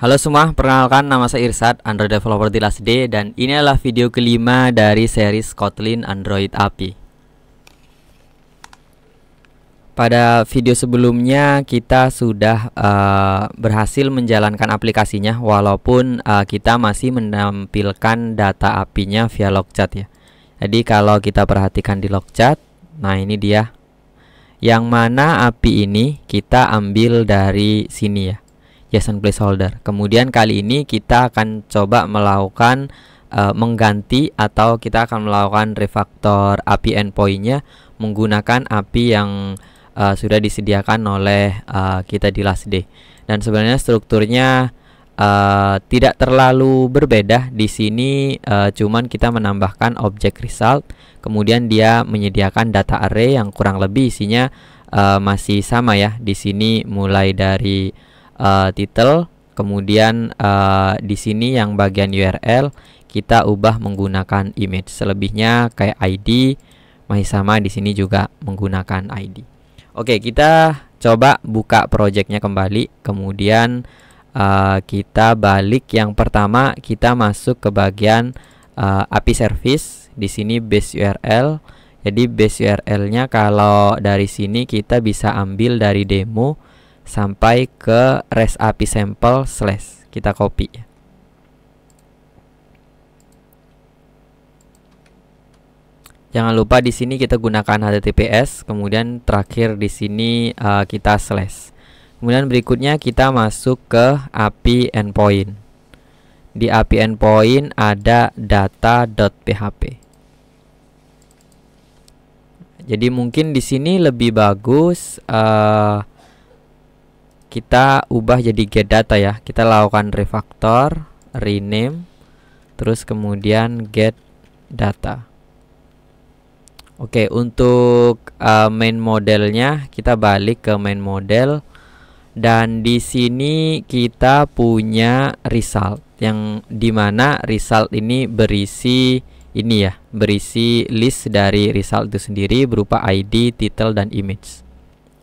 Halo semua, perkenalkan nama saya Irsad, Android Developer di Last Day dan ini adalah video kelima dari series Kotlin Android API. Pada video sebelumnya kita sudah uh, berhasil menjalankan aplikasinya walaupun uh, kita masih menampilkan data API-nya via logchat ya. Jadi kalau kita perhatikan di logchat, nah ini dia. Yang mana API ini kita ambil dari sini ya JSON placeholder. Kemudian kali ini kita akan coba melakukan uh, mengganti atau kita akan melakukan refactor API endpointnya menggunakan API yang uh, sudah disediakan oleh uh, kita di last day. Dan sebenarnya strukturnya uh, tidak terlalu berbeda. Di sini uh, cuman kita menambahkan objek result, kemudian dia menyediakan data array yang kurang lebih isinya uh, masih sama ya. Di sini mulai dari uh, title kemudian uh, di sini yang bagian URL kita ubah menggunakan image. Selebihnya kayak ID masih sama di sini juga menggunakan ID oke kita coba buka projectnya kembali. Kemudian uh, kita balik. Yang pertama kita masuk ke bagian uh, API service. Di sini base URL jadi base URL-nya kalau dari sini kita bisa ambil dari demo sampai ke res api sampel slash kita copy ya. Jangan lupa di sini kita gunakan HTTPS, kemudian terakhir di sini uh, kita slash. Kemudian berikutnya kita masuk ke API endpoint. Di API endpoint ada data.php. Jadi mungkin di sini lebih bagus uh, kita ubah jadi get data ya. Kita lakukan refactor rename terus kemudian get data. Oke untuk uh, main modelnya kita balik ke main model. Dan di sini kita punya result yang di mana result ini berisi ini ya berisi list dari result itu sendiri berupa ID, title dan image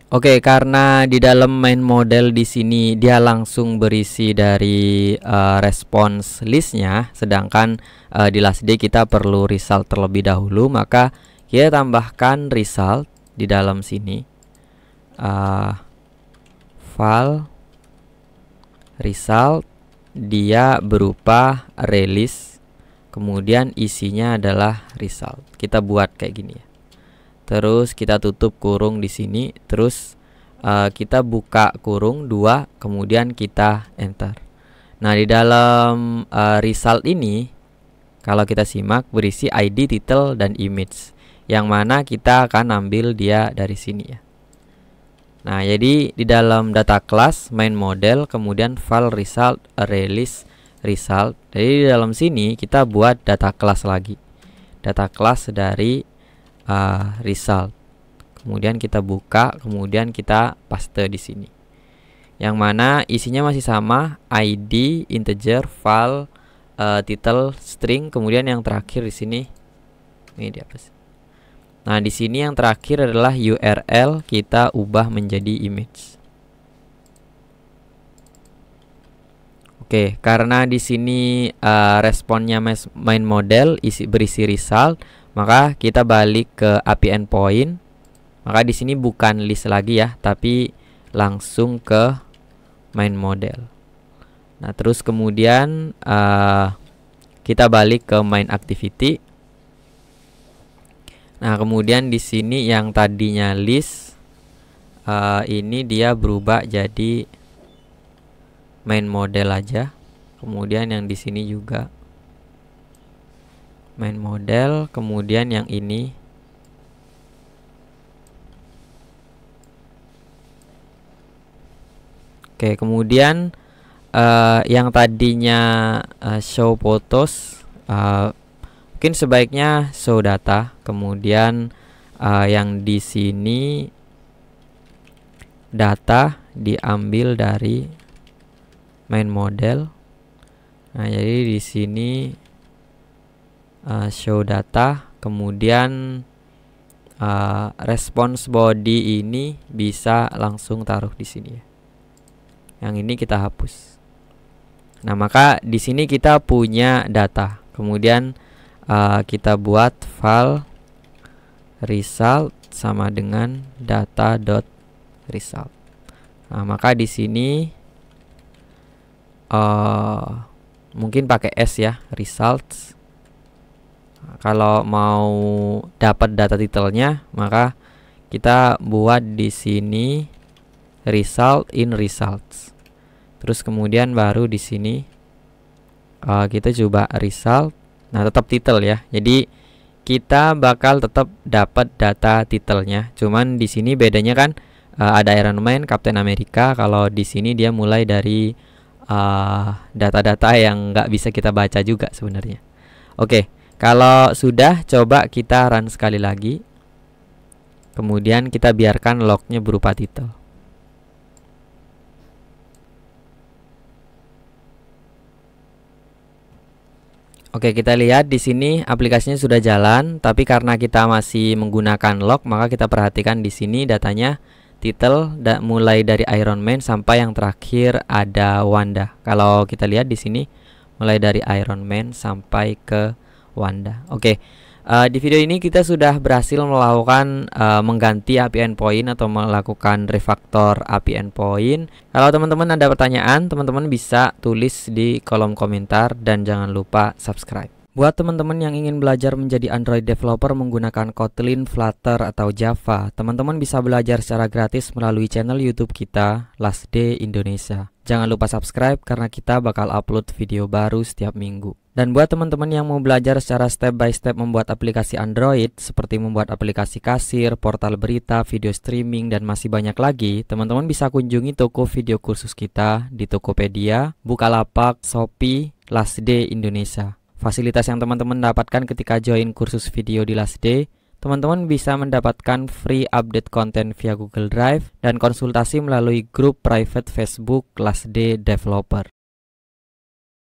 Oke, karena di dalam main model di sini dia langsung berisi dari uh, response listnya, sedangkan uh, di last day kita perlu result terlebih dahulu, maka kita tambahkan result di dalam sini. Uh, file result dia berupa release, kemudian isinya adalah result. Kita buat kayak gini ya terus kita tutup kurung di sini terus uh, kita buka kurung dua kemudian kita enter nah di dalam uh, result ini kalau kita simak berisi ID title dan image yang mana kita akan ambil dia dari sini ya Nah, jadi di dalam data class main model kemudian file result release result. Jadi di dalam sini kita buat data class lagi. Data class dari uh, result. Kemudian kita buka, kemudian kita paste di sini. Yang mana isinya masih sama, ID, integer, file, uh, title, string, kemudian yang terakhir di sini ini dia apa sih? Nah, di sini yang terakhir adalah URL kita ubah menjadi image. Oke, karena di sini uh, responnya main model isi berisi result, maka kita balik ke API endpoint. Maka di sini bukan list lagi ya, tapi langsung ke main model. Nah, terus kemudian uh, kita balik ke main activity. Nah, kemudian di sini yang tadinya list uh, ini dia berubah jadi main model aja. Kemudian yang di sini juga main model kemudian yang ini Oke, kemudian uh, yang tadinya uh, show photos uh, mungkin sebaiknya show data. Kemudian uh, yang di sini data diambil dari main model. Nah, jadi di sini uh, show data kemudian uh, response body ini bisa langsung taruh di sini ya yang ini kita hapus Nah, maka di sini kita punya data. Kemudian uh, kita buat file result sama dengan data.result. Nah, maka di sini uh, mungkin pakai S ya, results. Kalau mau dapat data titelnya, maka kita buat di sini result in results. Terus kemudian baru di sini uh, kita coba result. Nah, tetap titel ya. Jadi kita bakal tetap dapat data titelnya. Cuman di sini bedanya kan uh, ada Iron Man, Captain America. Kalau di sini dia mulai dari eh, data-data uh, yang nggak bisa kita baca juga sebenarnya. Oke, kalau sudah coba kita run sekali lagi. Kemudian kita biarkan lognya berupa titel. Oke, kita lihat di sini aplikasinya sudah jalan, tapi karena kita masih menggunakan log, maka kita perhatikan di sini datanya title da mulai dari Iron Man sampai yang terakhir ada Wanda. Kalau kita lihat di sini mulai dari Iron Man sampai ke Wanda. Oke. Uh, di video ini kita sudah berhasil melakukan uh, mengganti API endpoint atau melakukan refaktor API endpoint. Kalau teman-teman ada pertanyaan, teman-teman bisa tulis di kolom komentar dan jangan lupa subscribe. Buat teman-teman yang ingin belajar menjadi Android developer menggunakan Kotlin, Flutter, atau Java, teman-teman bisa belajar secara gratis melalui channel YouTube kita, Last Day Indonesia. Jangan lupa subscribe karena kita bakal upload video baru setiap minggu. Dan buat teman-teman yang mau belajar secara step by step membuat aplikasi Android seperti membuat aplikasi kasir, portal berita, video streaming dan masih banyak lagi, teman-teman bisa kunjungi toko video kursus kita di Tokopedia, Bukalapak, Shopee, Last Day Indonesia. Fasilitas yang teman-teman dapatkan ketika join kursus video di Last Day, teman-teman bisa mendapatkan free update konten via Google Drive dan konsultasi melalui grup private Facebook Last Day Developer.